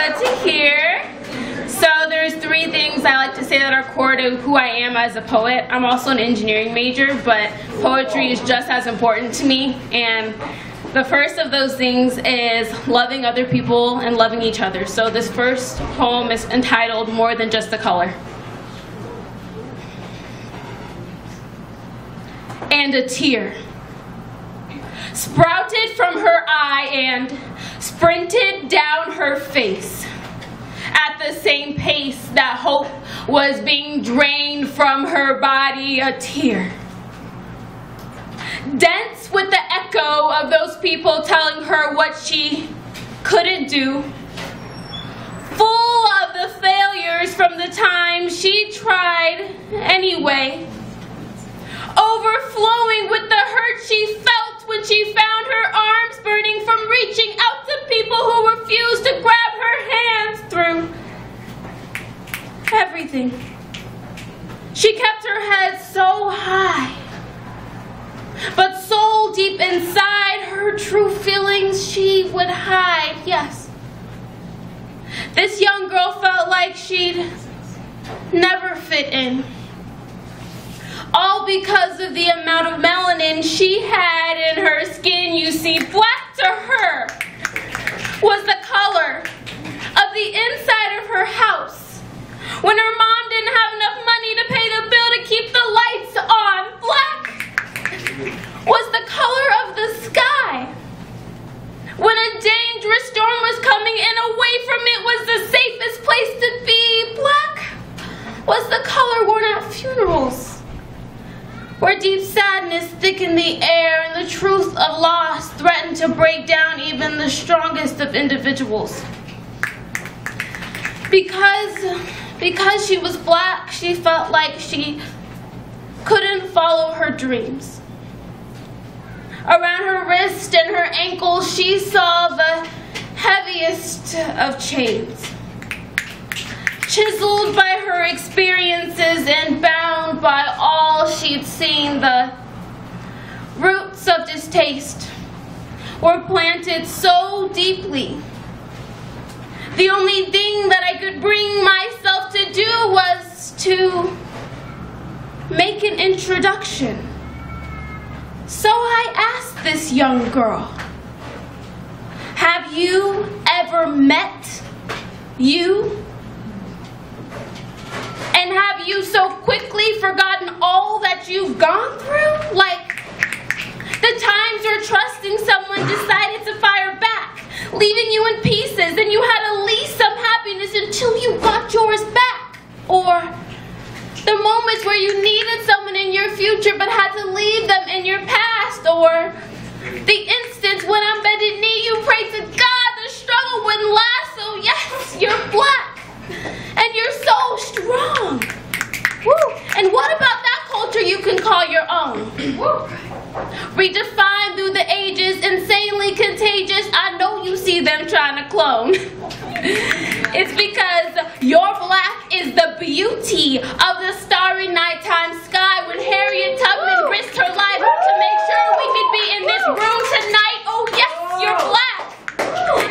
Good to hear. So there's three things I like to say that are core to who I am as a poet. I'm also an engineering major, but poetry is just as important to me. And the first of those things is loving other people and loving each other. So this first poem is entitled More Than Just a Color. And a tear sprouted from her eye and sprinted down her face. At the same pace that hope was being drained from her body a tear. Dense with the echo of those people telling her what she couldn't do. Full of the failures from the time she tried anyway. Overflowing with the hurt she felt when she found her arms burning from reaching out to people who refused to grab her hands through everything. She kept her head so high, but so deep inside her true feelings she would hide, yes. This young girl felt like she'd never fit in all because of the amount of melanin she had in her skin. You see, black to her was the color of the inside of her house. When her mom didn't have enough money to pay the bill to keep the lights on, black was the color of the sky. When a dangerous storm was coming and away from it was the safest place to be, black was the color worn at funerals deep sadness thickened the air and the truth of loss threatened to break down even the strongest of individuals. Because, because she was black, she felt like she couldn't follow her dreams. Around her wrist and her ankles, she saw the heaviest of chains chiseled by her experiences and bound by all she'd seen, the roots of distaste were planted so deeply. The only thing that I could bring myself to do was to make an introduction. So I asked this young girl, have you ever met you? You so quickly forgotten all that you've gone through? Like the times where trusting someone decided to fire back, leaving you in pieces, and you had at least some happiness until you got yours back. Or the moments where you needed someone in your future but had to leave them in your past. Or the instance when on bended knee you prayed to God the struggle wouldn't last. So yes, you're black and you're so strong. Woo. And what about that culture you can call your own? Woo. Redefined through the ages, insanely contagious. I know you see them trying to clone. it's because your black is the beauty of the starry nighttime sky when Harriet Tubman risked her life to make sure we could be in this room tonight. Oh yes, you're black.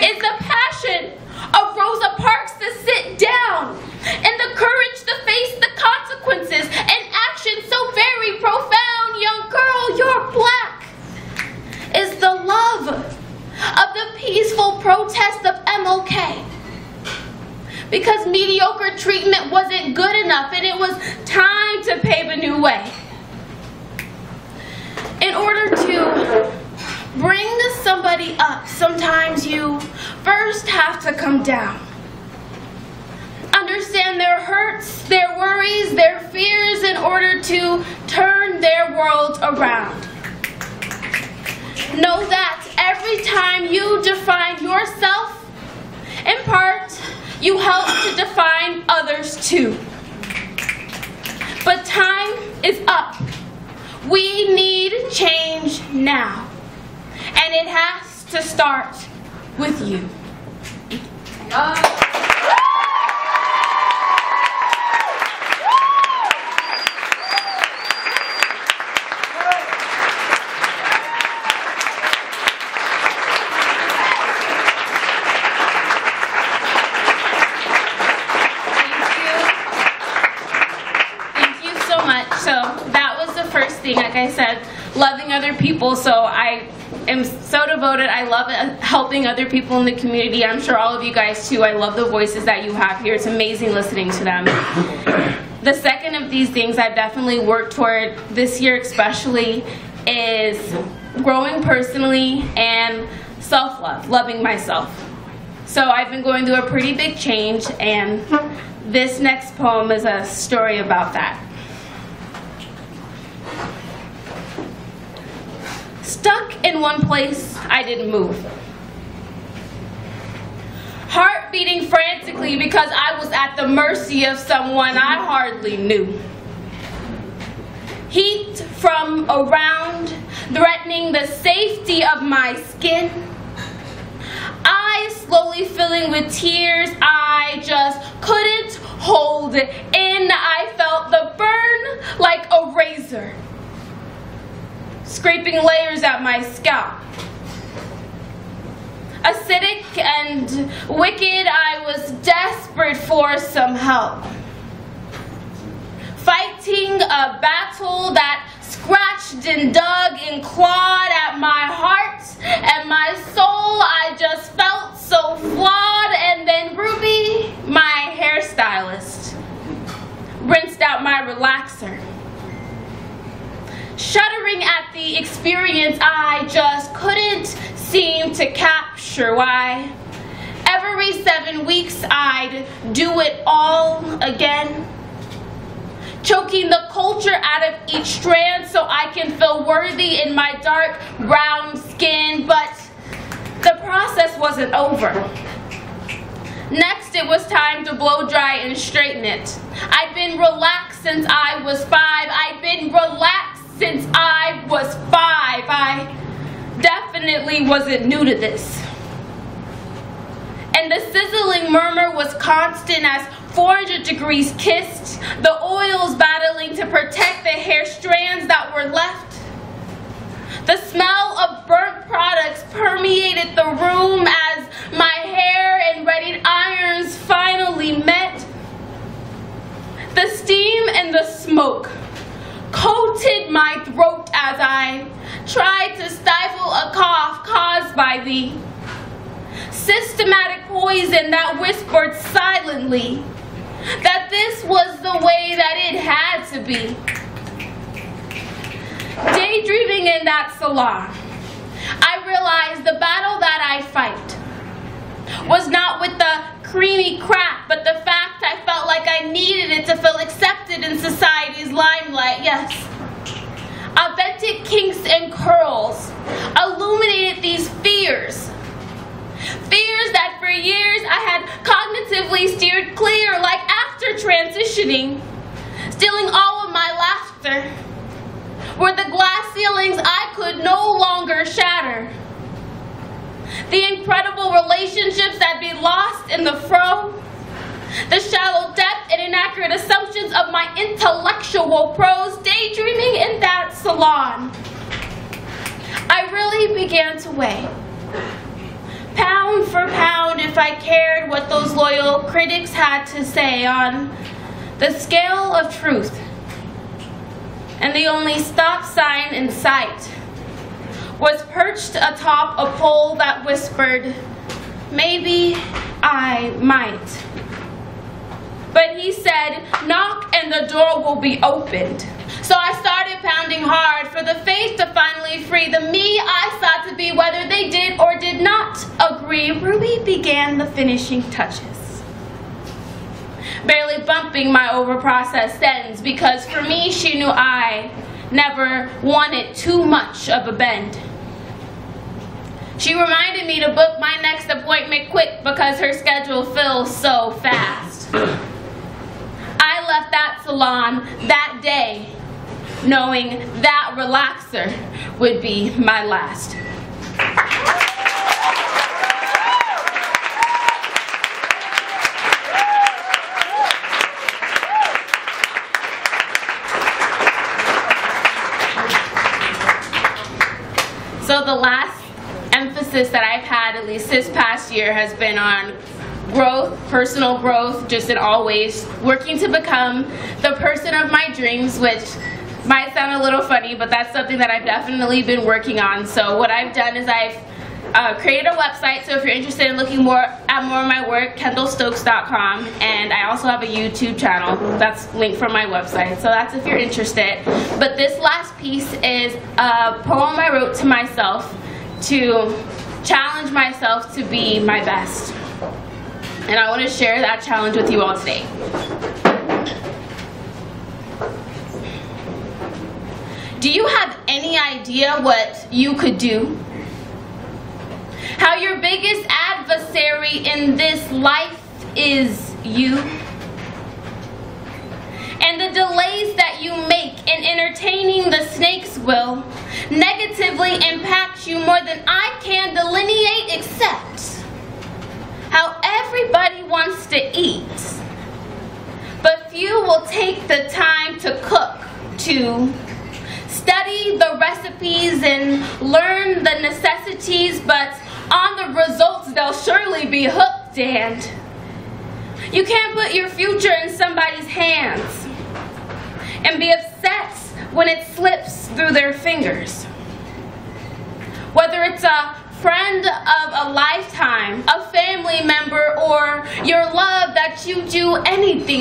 It's the passion of Rosa Parks to sit down and the courage to face the consequences and action so very profound. Young girl, you're black. Is the love of the peaceful protest of MLK. Because mediocre treatment wasn't good enough and it was time to pave a new way. In order to bring somebody up, sometimes you first have to come down. Understand their hurts, their worries, their fears in order to turn their world around. Know that every time you define yourself, in part, you help to define others too. But time is up. We need change now. And it has to start with you. Everything. Like I said, loving other people. So I am so devoted. I love uh, helping other people in the community. I'm sure all of you guys too. I love the voices that you have here. It's amazing listening to them. The second of these things I've definitely worked toward this year especially is growing personally and self-love, loving myself. So I've been going through a pretty big change and this next poem is a story about that. Stuck in one place, I didn't move. Heart beating frantically because I was at the mercy of someone I hardly knew. Heat from around, threatening the safety of my skin. Eyes slowly filling with tears, I just couldn't hold it in. I felt the burn like a razor scraping layers at my scalp. Acidic and wicked, I was desperate for some help. Fighting a battle that scratched and dug and clawed at my heart and my soul. I just felt so flawed. And then Ruby, my hairstylist, rinsed out my relaxer. Shuddering at the experience, I just couldn't seem to capture why. Every seven weeks, I'd do it all again. Choking the culture out of each strand so I can feel worthy in my dark brown skin, but the process wasn't over. Next, it was time to blow dry and straighten it. I'd been relaxed since I was five. I'd been relaxed since I was five. I definitely wasn't new to this. And the sizzling murmur was constant as 400 degrees kissed, the oils battling to protect the hair strands that were left. The smell of burnt products permeated the room as my hair and readied irons finally met. The steam and the smoke coated my throat as I tried to stifle a cough caused by the systematic poison that whispered silently that this was the way that it had to be. Daydreaming in that salon, I realized the battle that I fight was not with the creamy crap, but the fact I felt like I needed it to feel accepted in society's limelight, yes. Authentic kinks and curls illuminated these fears. Fears that for years I had cognitively steered clear, like after transitioning, stealing all of my laughter, were the glass ceilings I could no longer shatter the incredible relationships that be lost in the fro, the shallow depth and inaccurate assumptions of my intellectual prose daydreaming in that salon. I really began to weigh, pound for pound, if I cared what those loyal critics had to say on the scale of truth. And the only stop sign in sight was perched atop a pole that whispered, Maybe I might. But he said, Knock and the door will be opened. So I started pounding hard for the faith to finally free the me I sought to be, whether they did or did not agree. Ruby began the finishing touches. Barely bumping my overprocessed sentence because for me, she knew I never wanted too much of a bend. She reminded me to book my next appointment quick because her schedule fills so fast. I left that salon that day knowing that relaxer would be my last. Emphasis that I've had, at least this past year, has been on growth, personal growth, just in all ways, working to become the person of my dreams, which might sound a little funny, but that's something that I've definitely been working on. So what I've done is I've uh, created a website, so if you're interested in looking more at more of my work, kendallstokes.com, and I also have a YouTube channel. That's linked from my website, so that's if you're interested. But this last piece is a poem I wrote to myself to challenge myself to be my best. And I want to share that challenge with you all today. Do you have any idea what you could do? How your biggest adversary in this life is you? And the delays that you make in entertaining the snake's will negatively impact you more than I can delineate except how everybody wants to eat. But few will take the time to cook, to study the recipes and learn the necessities, but on the results they'll surely be hooked and you can't put your future in somebody's hands and be upset when it slips through their fingers. Whether it's a friend of a lifetime, a family member, or your love that you do anything